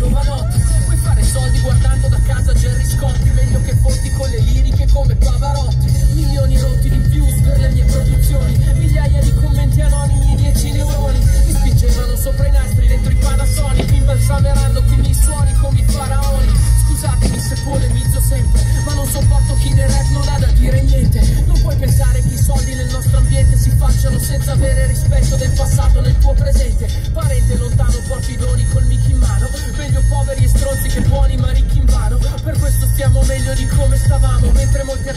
giovanotti. Puoi fare soldi guardando da casa Gerry Scotti Meglio che fotti con le liriche come Pavarotti. Milioni rotti di views per le mie produzioni. Migliaia di commenti anonimi, 10 neuroni. Mi spingevano sopra i nastri dentro i Panasonic. Mi imbalsameranno qui i suoni come i faraoni. Scusatemi se polemizzo sempre Ma non sopporto chi nel rap non ha da dire niente. Non puoi pensare che i soldi nel nostro ambiente si facciano senza avere rispetto del passato nel tuo presente dove stavamo mentre molti